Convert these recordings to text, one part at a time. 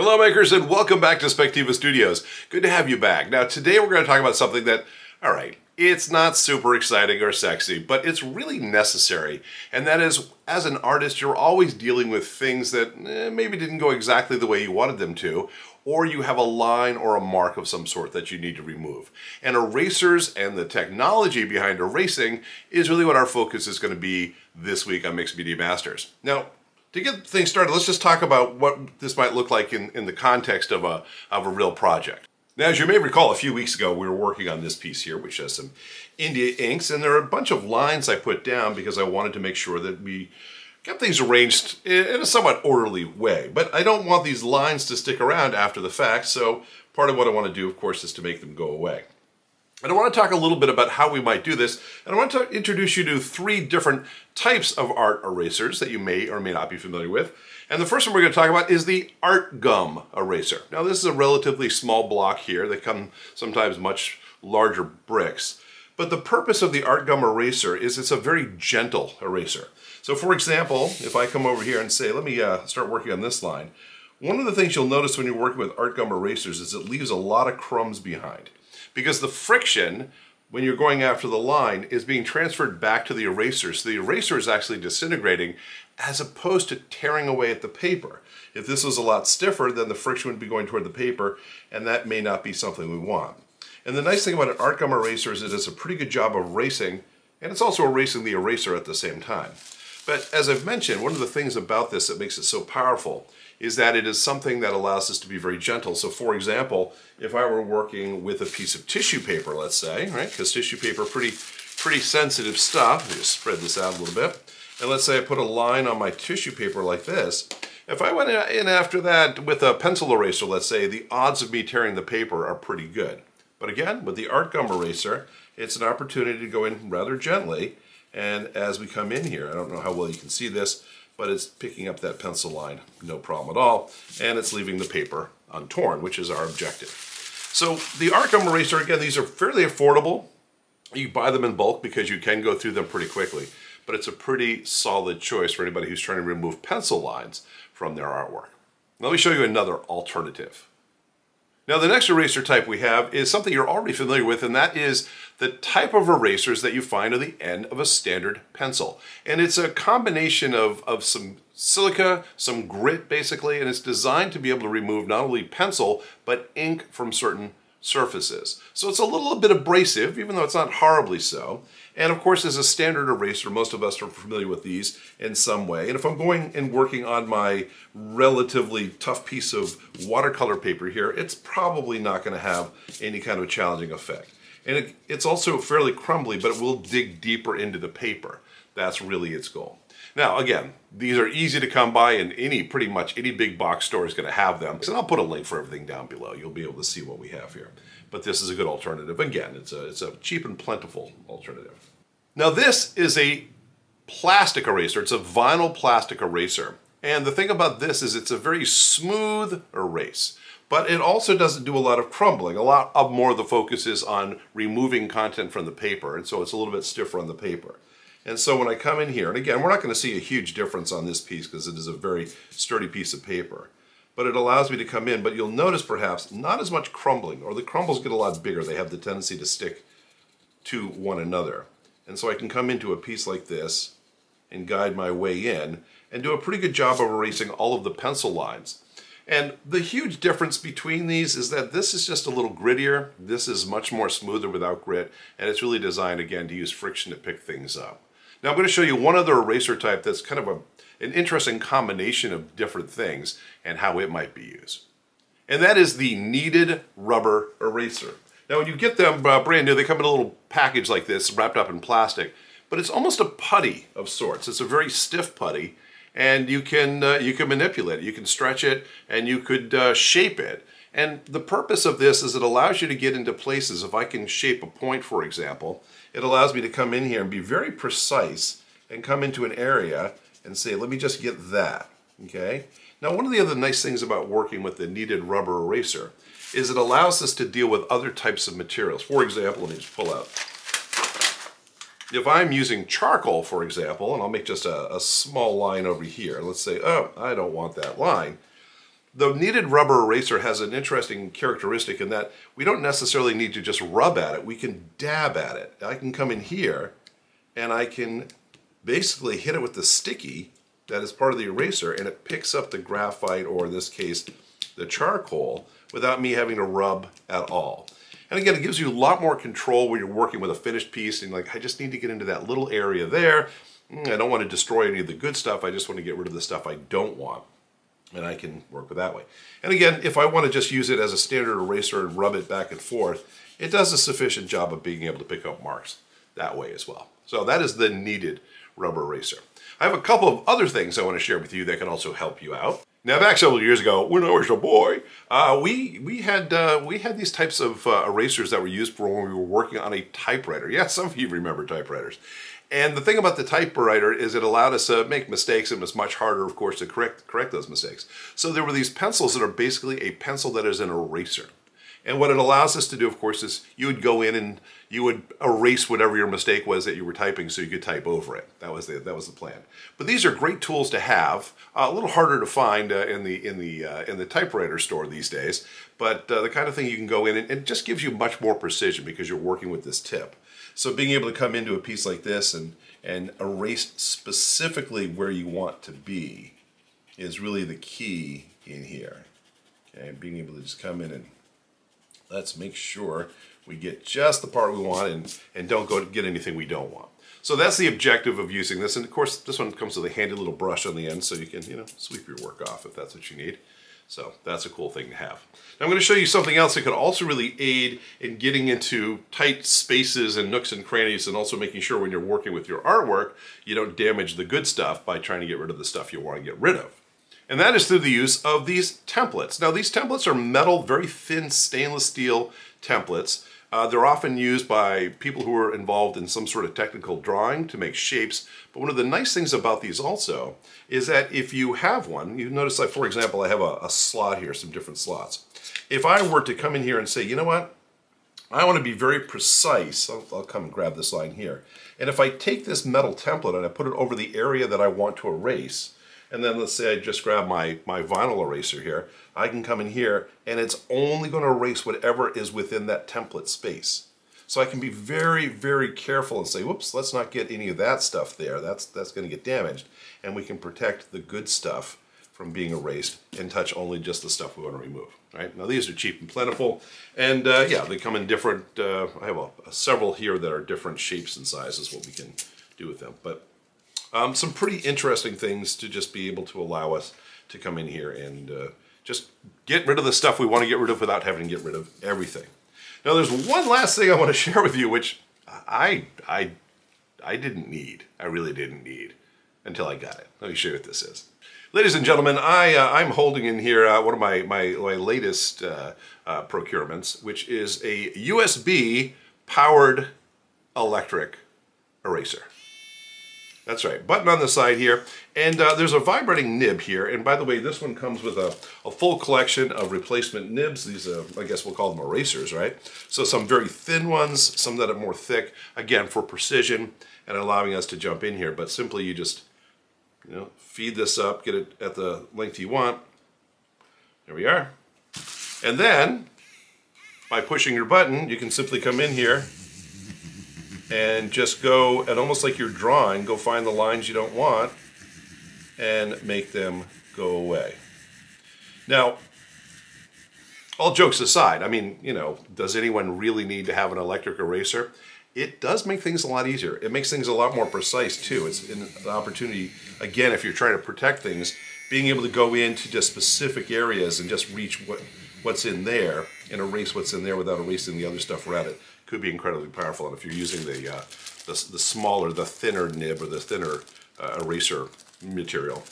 Hello makers and welcome back to Spectiva Studios. Good to have you back. Now today we're going to talk about something that, all right, it's not super exciting or sexy, but it's really necessary. And that is, as an artist, you're always dealing with things that eh, maybe didn't go exactly the way you wanted them to, or you have a line or a mark of some sort that you need to remove. And erasers and the technology behind erasing is really what our focus is going to be this week on Mixed Media Masters. Now, to get things started, let's just talk about what this might look like in, in the context of a, of a real project. Now, as you may recall, a few weeks ago, we were working on this piece here, which has some India inks, and there are a bunch of lines I put down because I wanted to make sure that we kept things arranged in a somewhat orderly way. But I don't want these lines to stick around after the fact, so part of what I want to do, of course, is to make them go away. And I want to talk a little bit about how we might do this, and I want to introduce you to three different types of art erasers that you may or may not be familiar with. And the first one we're going to talk about is the art gum eraser. Now this is a relatively small block here. They come sometimes much larger bricks. But the purpose of the art gum eraser is it's a very gentle eraser. So for example, if I come over here and say, let me uh, start working on this line, one of the things you'll notice when you're working with art gum erasers is it leaves a lot of crumbs behind because the friction when you're going after the line is being transferred back to the eraser. So the eraser is actually disintegrating as opposed to tearing away at the paper. If this was a lot stiffer, then the friction would be going toward the paper, and that may not be something we want. And the nice thing about an art gum eraser is it does a pretty good job of erasing, and it's also erasing the eraser at the same time. But as I've mentioned, one of the things about this that makes it so powerful is that it is something that allows us to be very gentle. So for example, if I were working with a piece of tissue paper, let's say, right, because tissue paper, pretty, pretty sensitive stuff. Let me just spread this out a little bit. And let's say I put a line on my tissue paper like this. If I went in after that with a pencil eraser, let's say, the odds of me tearing the paper are pretty good. But again, with the art gum eraser, it's an opportunity to go in rather gently. And as we come in here, I don't know how well you can see this, but it's picking up that pencil line, no problem at all, and it's leaving the paper untorn, which is our objective. So the art gum eraser, again, these are fairly affordable. You buy them in bulk because you can go through them pretty quickly, but it's a pretty solid choice for anybody who's trying to remove pencil lines from their artwork. Let me show you another alternative. Now the next eraser type we have is something you're already familiar with and that is the type of erasers that you find on the end of a standard pencil. And it's a combination of, of some silica, some grit basically, and it's designed to be able to remove not only pencil but ink from certain surfaces. So it's a little bit abrasive, even though it's not horribly so. And of course, as a standard eraser, most of us are familiar with these in some way. And if I'm going and working on my relatively tough piece of watercolor paper here, it's probably not going to have any kind of challenging effect. And it, it's also fairly crumbly, but it will dig deeper into the paper. That's really its goal. Now, again, these are easy to come by and any, pretty much any big box store is gonna have them. And I'll put a link for everything down below. You'll be able to see what we have here. But this is a good alternative. Again, it's a, it's a cheap and plentiful alternative. Now this is a plastic eraser. It's a vinyl plastic eraser. And the thing about this is it's a very smooth erase but it also doesn't do a lot of crumbling. A lot of more of the focus is on removing content from the paper, and so it's a little bit stiffer on the paper. And so when I come in here, and again, we're not going to see a huge difference on this piece because it is a very sturdy piece of paper. But it allows me to come in, but you'll notice perhaps not as much crumbling, or the crumbles get a lot bigger. They have the tendency to stick to one another. And so I can come into a piece like this and guide my way in and do a pretty good job of erasing all of the pencil lines. And the huge difference between these is that this is just a little grittier. This is much more smoother without grit. And it's really designed, again, to use friction to pick things up. Now I'm going to show you one other eraser type that's kind of a, an interesting combination of different things and how it might be used. And that is the kneaded rubber eraser. Now when you get them uh, brand new, they come in a little package like this wrapped up in plastic, but it's almost a putty of sorts. It's a very stiff putty and you can, uh, you can manipulate it. You can stretch it and you could uh, shape it. And the purpose of this is it allows you to get into places. If I can shape a point, for example, it allows me to come in here and be very precise and come into an area and say, let me just get that, okay? Now, one of the other nice things about working with the kneaded rubber eraser is it allows us to deal with other types of materials. For example, let me just pull out. If I'm using charcoal, for example, and I'll make just a, a small line over here, let's say, oh, I don't want that line. The kneaded rubber eraser has an interesting characteristic in that we don't necessarily need to just rub at it, we can dab at it. I can come in here and I can basically hit it with the sticky that is part of the eraser and it picks up the graphite or in this case the charcoal without me having to rub at all. And again, it gives you a lot more control when you're working with a finished piece and like, I just need to get into that little area there. Mm, I don't want to destroy any of the good stuff. I just want to get rid of the stuff I don't want. And I can work with that way. And again, if I want to just use it as a standard eraser and rub it back and forth, it does a sufficient job of being able to pick up marks that way as well. So that is the kneaded rubber eraser. I have a couple of other things I want to share with you that can also help you out. Now, back several years ago, when I was a boy, uh, we we had uh, we had these types of uh, erasers that were used for when we were working on a typewriter. Yeah, some of you remember typewriters. And the thing about the typewriter is it allowed us to make mistakes and it was much harder, of course, to correct, correct those mistakes. So there were these pencils that are basically a pencil that is an eraser. And what it allows us to do, of course, is you would go in and you would erase whatever your mistake was that you were typing so you could type over it. That was the, that was the plan. But these are great tools to have. Uh, a little harder to find uh, in the in the uh, in the typewriter store these days, but uh, the kind of thing you can go in and it just gives you much more precision because you're working with this tip. So being able to come into a piece like this and and erase specifically where you want to be is really the key in here. Okay, being able to just come in and let's make sure we get just the part we want and, and don't go get anything we don't want. So that's the objective of using this. And of course, this one comes with a handy little brush on the end so you can, you know, sweep your work off if that's what you need. So that's a cool thing to have. Now I'm going to show you something else that could also really aid in getting into tight spaces and nooks and crannies and also making sure when you're working with your artwork, you don't damage the good stuff by trying to get rid of the stuff you want to get rid of and that is through the use of these templates. Now these templates are metal, very thin stainless steel templates. Uh, they're often used by people who are involved in some sort of technical drawing to make shapes. But one of the nice things about these also is that if you have one, you notice like for example, I have a, a slot here, some different slots. If I were to come in here and say, you know what, I want to be very precise. I'll, I'll, come and grab this line here. And if I take this metal template and I put it over the area that I want to erase, and then let's say I just grab my, my vinyl eraser here. I can come in here and it's only going to erase whatever is within that template space. So I can be very, very careful and say, whoops, let's not get any of that stuff there. That's, that's going to get damaged. And we can protect the good stuff from being erased and touch only just the stuff we want to remove. Right now, these are cheap and plentiful, and uh, yeah, they come in different. Uh, I have a, several here that are different shapes and sizes. What we can do with them, but um, some pretty interesting things to just be able to allow us to come in here and uh, just get rid of the stuff we want to get rid of without having to get rid of everything. Now there's one last thing I want to share with you which I, I, I didn't need. I really didn't need until I got it. Let me show you what this is. Ladies and gentlemen, I, uh, I'm holding in here uh, one of my, my, my latest uh, uh procurements, which is a USB powered electric eraser. That's right, button on the side here. And uh, there's a vibrating nib here. And by the way, this one comes with a, a full collection of replacement nibs. These, uh, I guess we'll call them erasers, right? So some very thin ones, some that are more thick, again, for precision and allowing us to jump in here. But simply you just, you know, feed this up, get it at the length you want. There we are. And then, by pushing your button, you can simply come in here and just go and almost like you're drawing, go find the lines you don't want and make them go away. Now, all jokes aside, I mean, you know, does anyone really need to have an electric eraser? It does make things a lot easier. It makes things a lot more precise too. It's an opportunity, again, if you're trying to protect things, being able to go into just specific areas and just reach what what's in there and erase what's in there without erasing the other stuff around it could be incredibly powerful. And if you're using the, uh, the, the, smaller, the thinner nib or the thinner uh, eraser material,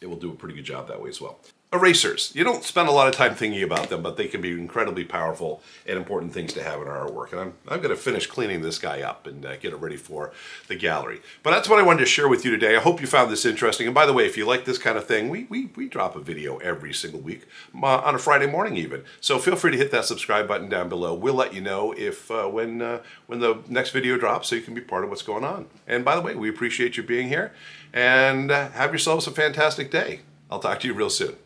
it will do a pretty good job that way as well. Erasers. You don't spend a lot of time thinking about them, but they can be incredibly powerful and important things to have in our artwork. And I'm, I'm going to finish cleaning this guy up and uh, get it ready for the gallery. But that's what I wanted to share with you today. I hope you found this interesting. And by the way, if you like this kind of thing, we, we, we drop a video every single week uh, on a Friday morning even. So feel free to hit that subscribe button down below. We'll let you know if uh, when, uh, when the next video drops so you can be part of what's going on. And by the way, we appreciate you being here and uh, have yourselves a fantastic day. I'll talk to you real soon.